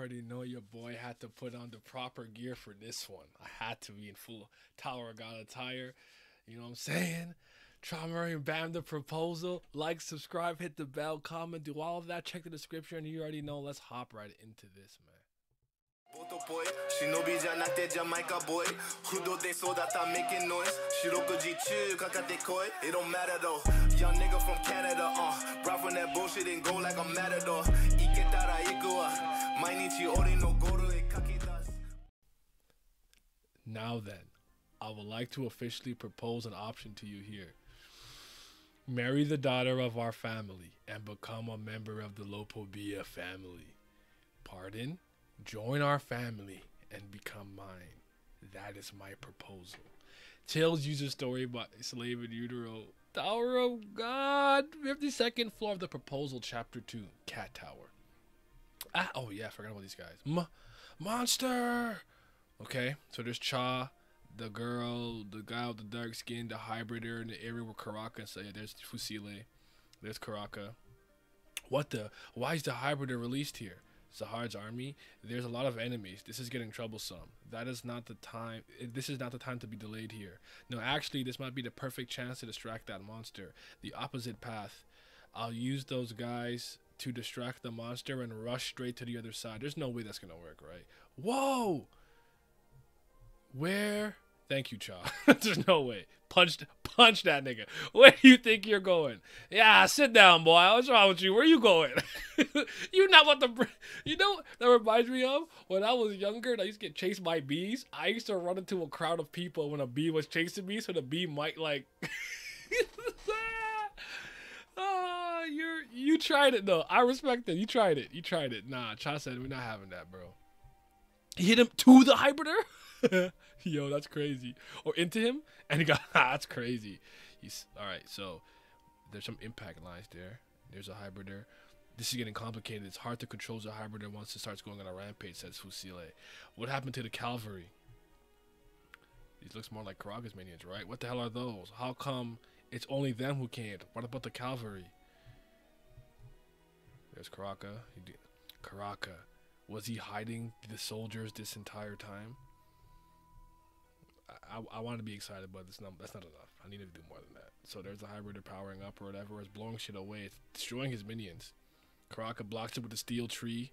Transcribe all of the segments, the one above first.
already know your boy had to put on the proper gear for this one. I had to be in full Tower God attire. You know what I'm saying? Trauma and Bam the proposal. Like, subscribe, hit the bell, comment, do all of that. Check the description. You already know. Let's hop right into this, man making noise It don't matter though Young nigga from Canada uh that bullshit and go like a matador Now then I would like to officially propose an option to you here. Marry the daughter of our family and become a member of the Lo Po Bia family. Pardon? Join our family and become mine. That is my proposal. Tales user story by Slave in Utero. Tower of God. 52nd floor of the proposal, chapter 2. Cat Tower. Ah, oh yeah, I forgot about these guys. M- monster! Okay, so there's Cha, the girl, the guy with the dark skin, the hybrider in the area where Karaka. So yeah, there's Fusile, there's Karaka. What the? Why is the hybrider released here? Zahard's army. There's a lot of enemies. This is getting troublesome. That is not the time. This is not the time to be delayed here. No, actually, this might be the perfect chance to distract that monster. The opposite path. I'll use those guys to distract the monster and rush straight to the other side. There's no way that's gonna work, right? Whoa! Where? Thank you, Cha. There's no way. Punch, punch that nigga. Where do you think you're going? Yeah, sit down, boy. What's wrong with you? Where you going? you not what the. You know that reminds me of when I was younger I used to get chased by bees. I used to run into a crowd of people when a bee was chasing me, so the bee might like. oh, you're you tried it though. I respect it. You tried it. You tried it. Nah, Cha said we're not having that, bro. Hit him to the hybrider. Yo, that's crazy. Or into him, and he got that's crazy. He's all right. So there's some impact lines there. There's a hybrider. This is getting complicated. It's hard to control the hybrider once it starts going on a rampage. Says Fusile. What happened to the cavalry? These looks more like Karaka's minions, right? What the hell are those? How come it's only them who can't? What about the cavalry? There's Karaka. Karaka. Was he hiding the soldiers this entire time? I, I want to be excited, but it's not, that's not enough. I need to do more than that. So there's a hybrider powering up or whatever. It's blowing shit away. It's destroying his minions. Karaka blocks it with a steel tree.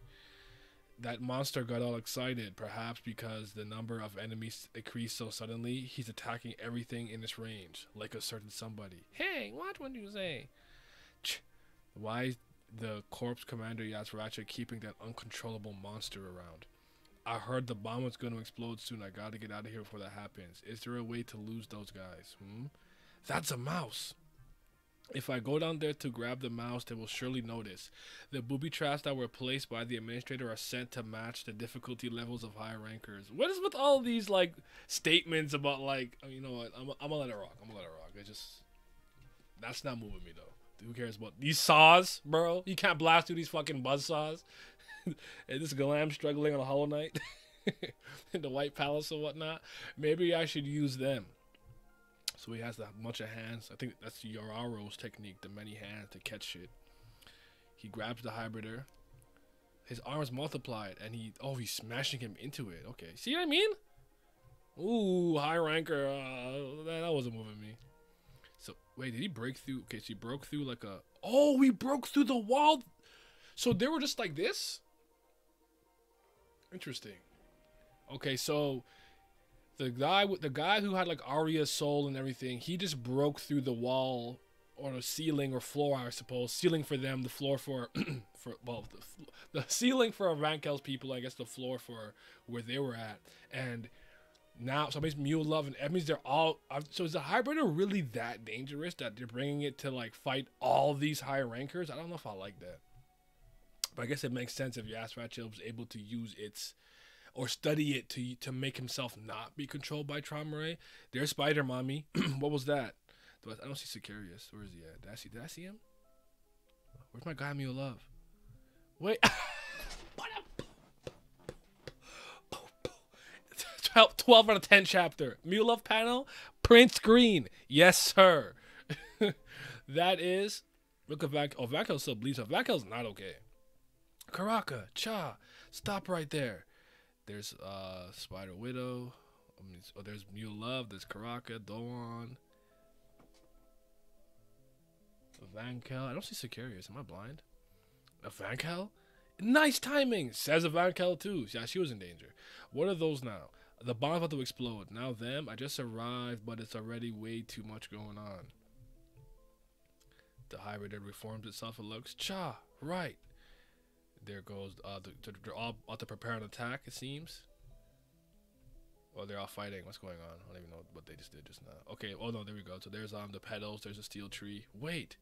That monster got all excited, perhaps because the number of enemies increased so suddenly. He's attacking everything in his range, like a certain somebody. Hey, what you say. Why is the corpse commander Yasratcha keeping that uncontrollable monster around? I heard the bomb was going to explode soon. I got to get out of here before that happens. Is there a way to lose those guys? Hmm? That's a mouse. If I go down there to grab the mouse, they will surely notice. The booby traps that were placed by the administrator are sent to match the difficulty levels of high rankers. What is with all these like statements about like, oh, you know what? I'm, I'm gonna let it rock. I'm gonna let it rock. It just that's not moving me though. Who cares about these saws, bro? You can't blast through these fucking buzz saws. and this glam struggling on a Hollow Knight in the White Palace or whatnot. Maybe I should use them. So he has a bunch of hands. I think that's Yararo's technique, the many hands to catch shit. He grabs the hybrider. His arms multiplied, and he oh he's smashing him into it. Okay, see what I mean? Ooh, high ranker. Uh, that, that wasn't moving me. So wait, did he break through? Okay, so he broke through like a. Oh, we broke through the wall. So they were just like this. Interesting. Okay, so the guy with the guy who had like Arya's soul and everything, he just broke through the wall or the ceiling or floor, I suppose. Ceiling for them, the floor for for well, the, the ceiling for Vankel's people, I guess the floor for where they were at, and now so it makes Mule Love and that means they're all so is the hybrider really that dangerous that they're bringing it to like fight all these high rankers? I don't know if I like that. But I guess it makes sense if Yasratcha was able to use its or study it to to make himself not be controlled by Traumerei. There's Spider Mommy. what was that? I don't see Sicarius. Where is he at? Did I see, did I see him? Where's my guy Mule Love? Wait. 12 out of 10 chapter. Mule Love panel. Prince Green. Yes, sir. that is. Look at Vac. Oh, Vakel's still bleeds. Vakel's not okay. Karaka, Cha, stop right there. There's uh Spider Widow. I mean, oh, there's Mule Love. There's Karaka, Doan, Vankel. I don't see Sicarius. Am I blind? Vankel? Nice timing, says Vankel too. Yeah, she was in danger. What are those now? The bomb's about to explode. Now them. I just arrived, but it's already way too much going on. The hybrid reforms itself. It looks. Cha, right. There goes. Uh, the, they're all about to prepare an attack. It seems. Well, they're all fighting. What's going on? I don't even know what they just did just now. Okay. Oh no, there we go. So there's um the petals. There's a steel tree. Wait,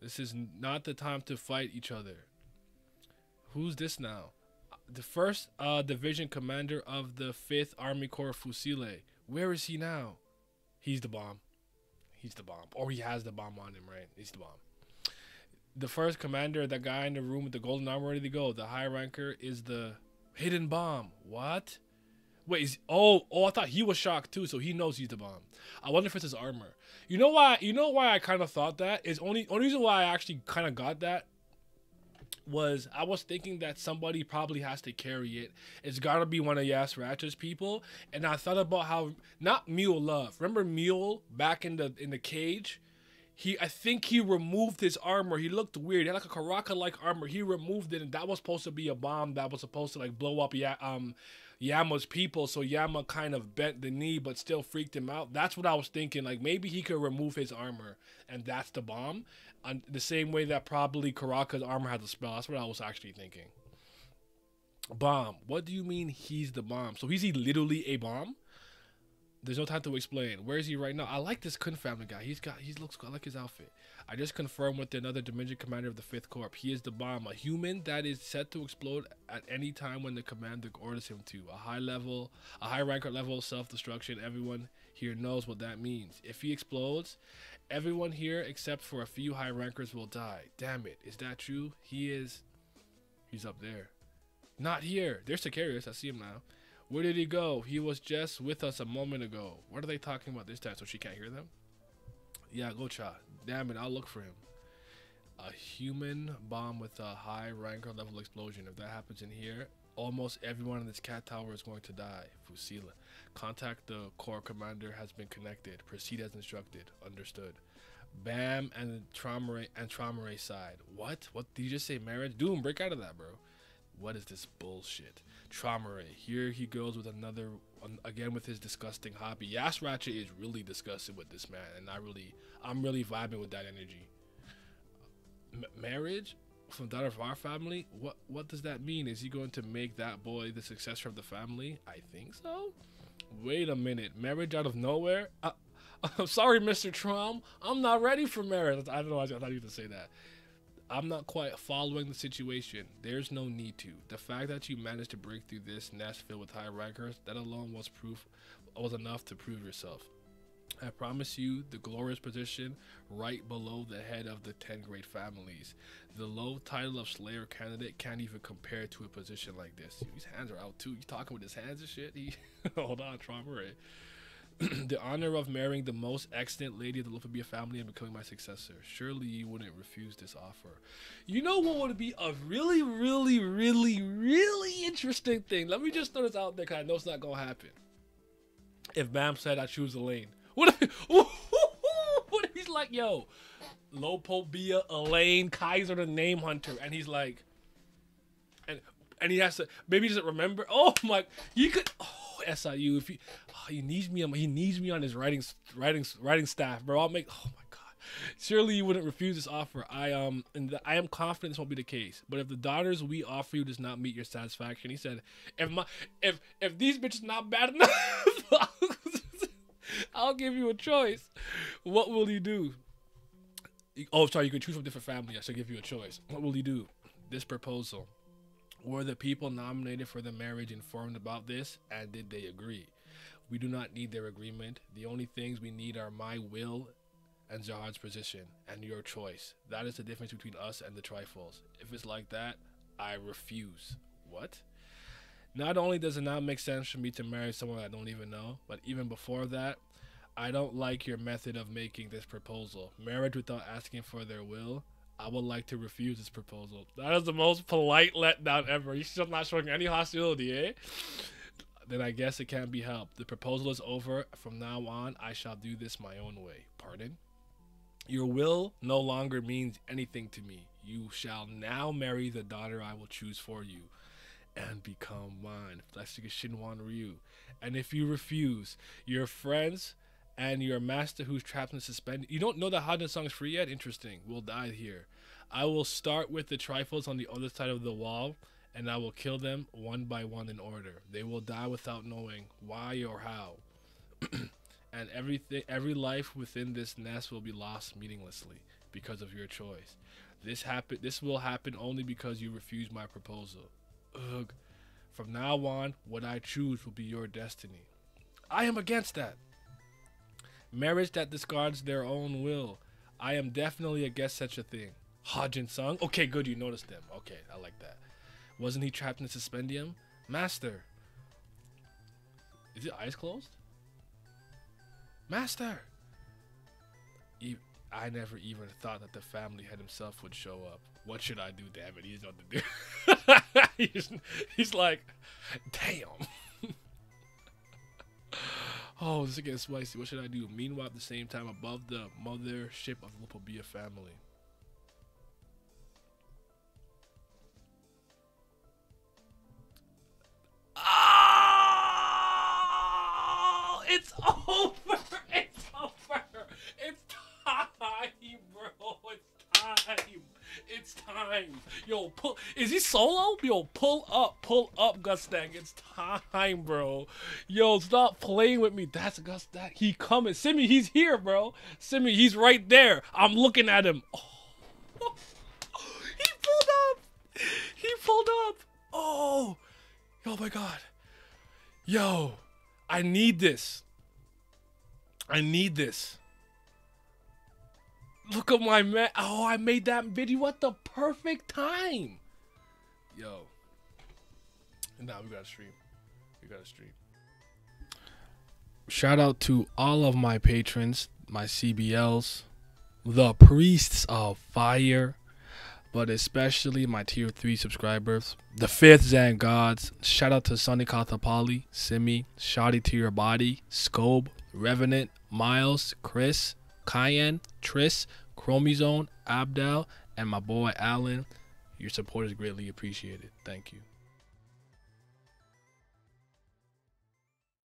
this is not the time to fight each other. Who's this now? The first uh division commander of the Fifth Army Corps Fusile. Where is he now? He's the bomb. He's the bomb. Or he has the bomb on him, right? He's the bomb the first commander, that guy in the room with the golden armor ready to go, the high ranker is the hidden bomb. What? Wait, is, oh, oh, I thought he was shocked too, so he knows he's the bomb. I wonder if it's his armor. You know why? You know why I kind of thought that is only only reason why I actually kind of got that was I was thinking that somebody probably has to carry it. It's got to be one of Yasratcha's people, and I thought about how not Mule Love. Remember Mule back in the in the cage? he I think he removed his armor. He looked weird. He had like a Karaka like armor. He removed it, and that was supposed to be a bomb that was supposed to like blow up ya- um Yama's people. So Yama kind of bent the knee, but still freaked him out. That's what I was thinking. Like maybe he could remove his armor, and that's the bomb. And the same way that probably Karaka's armor has a spell. That's what I was actually thinking. Bomb. What do you mean he's the bomb? So is he literally a bomb? There's no time to explain. Where is he right now? I like this Khun family guy. He's got he looks I like his outfit. I just confirmed with another Dimension Commander of the Fifth Corps. He is the bomb, a human that is set to explode at any time when the commander orders him to. A high level, a high ranker level of self-destruction. Everyone here knows what that means. If he explodes, everyone here except for a few high rankers will die. Damn it, is that true? He is. He's up there. Not here. There's Sicarius. I see him now. Where did he go? He was just with us a moment ago. What are they talking about this time? So she can't hear them? Yeah, go Cha. Damn it, I'll look for him. A human bomb with a high ranker level explosion. If that happens in here, almost everyone in this cat tower is going to die. Fusile. Contact the corps commander has been connected. Proceed as instructed. Understood. Bam and trauma and trauma side. What? What did you just say? Marriage? Doom, break out of that, bro. What is this bullshit? Traumerei. Here he goes with another, again with his disgusting hobby. Yasratcha is really disgusted with this man, and I really, I'm really vibing with that energy. M- marriage from that of our family. What what does that mean? Is he going to make that boy the successor of the family? I think so. Wait a minute, marriage out of nowhere. Uh, I'm sorry, Mr. Trump. I'm not ready for marriage. I don't know. Why I thought you to say that. I'm not quite following the situation. There's no need to. The fact that you managed to break through this Nashville with high rankers, that alone was proof was enough to prove yourself. I promise you the glorious position right below the head of the 10 great families. The low title of Slayer candidate can't even compare to a position like this. His hands are out too. You talking with his hands and shit? He hold on, Traumerei. the honor of marrying the most excellent lady of the Lo Po Bia family and becoming my successor. Surely you wouldn't refuse this offer. You know what would be a really, really, really, really interesting thing? Let me just throw this out there because I know it's not going to happen. If Bam said I choose Elaine. What if, what if he's like, yo, Lo Po Bia, Elaine, Kaiser the name hunter, and he's like, and and he has to maybe he doesn't remember. Oh my, you could. Oh, SIU. If he oh, he needs me, on, he needs me on his writing writing writing staff, bro. I'll make. Oh my god. Surely you wouldn't refuse this offer. I um and the, I am confident this won't be the case. But if the daughters we offer you does not meet your satisfaction, he said, if my if if these bitches not bad enough, I'll give you a choice. What will you do? Oh, sorry. You can choose from different family. I should give you a choice. What will you do? This proposal were the people nominated for the marriage informed about this, and did they agree? We do not need their agreement. The only things we need are my will and Zahard's position, and your choice. That is the difference between us and the Trifles. If it's like that, I refuse. What? Not only does it not make sense for me to marry someone I don't even know, but even before that, I don't like your method of making this proposal. Marriage without asking for their will. I would like to refuse this proposal. That is the most polite letdown ever. He's still not showing any hostility, eh? Then I guess it can't be helped. The proposal is over. From now on, I shall do this my own way. Pardon? Your will no longer means anything to me. You shall now marry the daughter I will choose for you and become mine. Flexing Shinwan Ryu. And if you refuse, your friends and your master who's trapped in suspended. You don't know that Hadna song is free yet? Interesting. We'll die here. I will start with the trifles on the other side of the wall, and I will kill them one by one in order. They will die without knowing why or how. and everything every life within this nest will be lost meaninglessly because of your choice. This happen this will happen only because you refuse my proposal. Ugh. From now on, what I choose will be your destiny. I am against that. Marriage that discards their own will. I am definitely against such a thing. Ha Jinsung. Okay, good. You noticed them. Okay, I like that. Wasn't he trapped in a suspendium? Master. Is it eyes closed? Master. I never even thought that the family head himself would show up. What should I do? Damn it, he's not to do. he's, he's like, damn. Oh, this is getting spicy. What should I do? Meanwhile, at the same time, above the mothership of the Lo Po Bia family. Time. Yo, pull. Is he solo? Yo, pull up, pull up, Gustang. It's time, bro. Yo, stop playing with me. That's Gustang. He coming. Simi, he's here, bro. Simi, he's right there. I'm looking at him. Oh. he pulled up. He pulled up. Oh. Oh my god. Yo, I need this. I need this. Look at my man. Oh, I made that video at the perfect time. Yo. And now we got to stream. We got to stream. Shout out to all of my patrons, my CBLs, the priests of fire, but especially my tier 3 subscribers, the fifth Zan Gods. Shout out to Sonny Kathapali, Simi, Shoddy to Your Body, Scobe, Revenant, Miles, Chris, Cayenne, Tris, Chromizone, Abdel, and my boy Alan. Your support is greatly appreciated. Thank you.